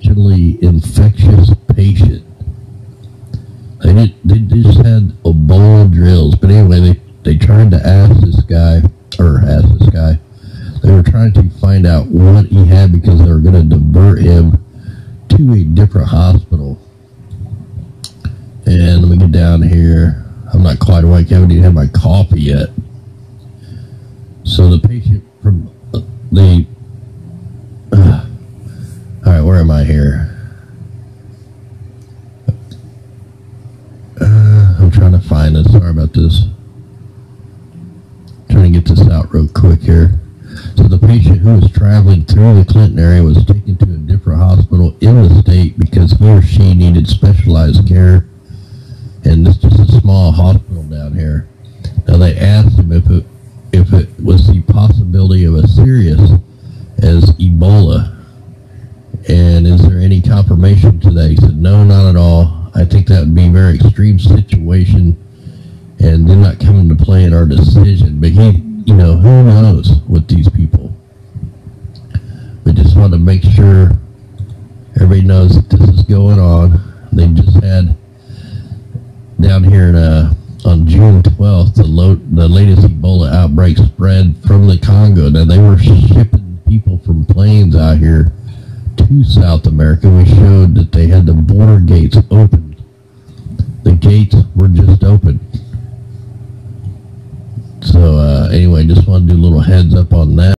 potentially infectious patient. They did, they just had Ebola drills, but anyway, they they tried to ask this guy or ask this guy. They were trying to find out what he had because they were going to divert him to a different hospital. And let me get down here. I'm not quite awake. I haven't even had my coffee yet. So the patient from uh, the. Uh, all right, where am I here? Uh, Trying to find it. Sorry about this. Trying to get this out real quick here. So the patient who was traveling through the Clinton area was taken to a different hospital in the state because he or she needed specialized care. And this is a small hospital down here. Now they asked him if it if it was the possibility of a serious as Ebola. And is there any confirmation to that? He said, no, not at all. I think that would be a very extreme situation and they're not coming to play in our decision. But he, you know, who knows with these people? We just want to make sure everybody knows that this is going on. They just had down here in uh, on June 12th, the, lo- the latest Ebola outbreak spread from the Congo. Now they were shipping people from planes out here to South America. We showed that they had the border gates open. The gates were just open. So uh, anyway, just want to do a little heads up on that.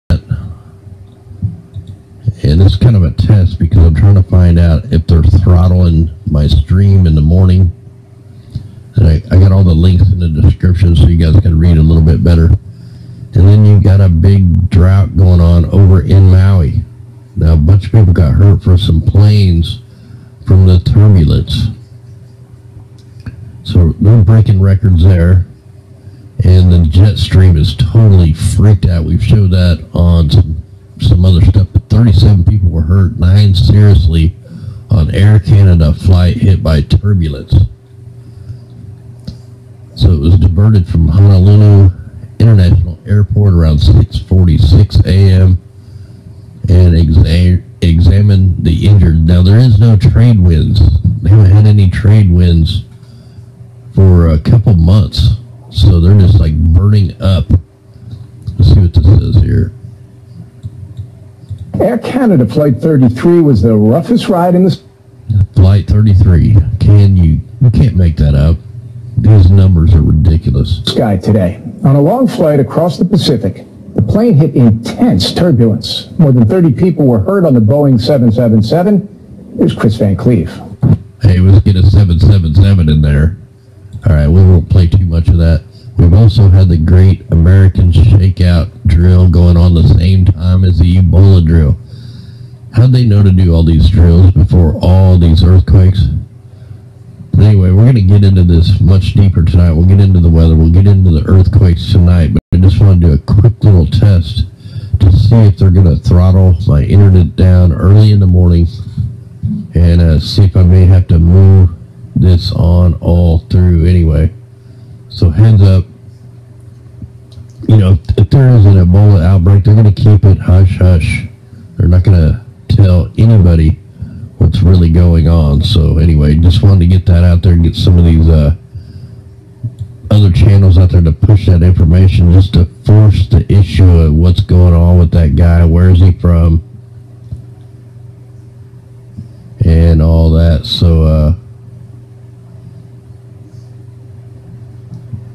And it's kind of a test because I'm trying to find out if they're throttling my stream in the morning. And I, I got all the links in the description so you guys can read a little bit better. And then you got a big drought going on over in Maui. Now a bunch of people got hurt for some planes from the turbulence. So they're breaking records there and the jet stream is totally freaked out. We've showed that on some, some other stuff, but 37 people were hurt, nine seriously on Air Canada flight hit by turbulence. So it was diverted from Honolulu International Airport around 6:46 a.m. and exa- examined the injured. Now there is no trade winds. They haven't had any trade winds for a couple months. So they're just like burning up. Let's see what this says here. Air Canada Flight 33 was the roughest ride in the Flight 33. Can you? You can't make that up. These numbers are ridiculous. sky today. On a long flight across the Pacific, the plane hit intense turbulence. More than 30 people were hurt on the Boeing 777. Here's Kris Van Cleave. Hey, let's get a 777 in there. All right, we won't play too much of that. We've also had the Great American Shakeout drill going on the same time as the Ebola drill. How'd they know to do all these drills before all these earthquakes? Anyway, we're going to get into this much deeper tonight. We'll get into the weather. We'll get into the earthquakes tonight. But I just want to do a quick little test to see if they're going to throttle my internet down early in the morning and uh, see if I may have to move this on all through anyway. So heads up, you know, if there is an Ebola outbreak, they're going to keep it hush hush. They're not going to tell anybody what's really going on. So anyway, just wanted to get that out there and get some of these uh, other channels out there to push that information just to force the issue of what's going on with that guy. Where is he from? And all that. So, uh,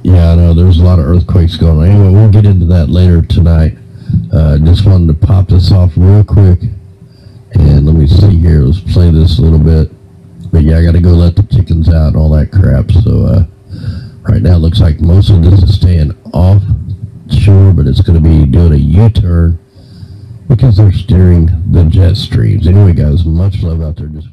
Yeah, I know. There's a lot of earthquakes going on. Anyway, we'll get into that later tonight. Uh, just wanted to pop this off real quick. And let me see this a little bit. But yeah, I got to go let the chickens out and all that crap. So uh, right now it looks like most of this is staying offshore, but it's going to be doing a U-turn because they're steering the jet streams. Anyway, guys, much love out there. Just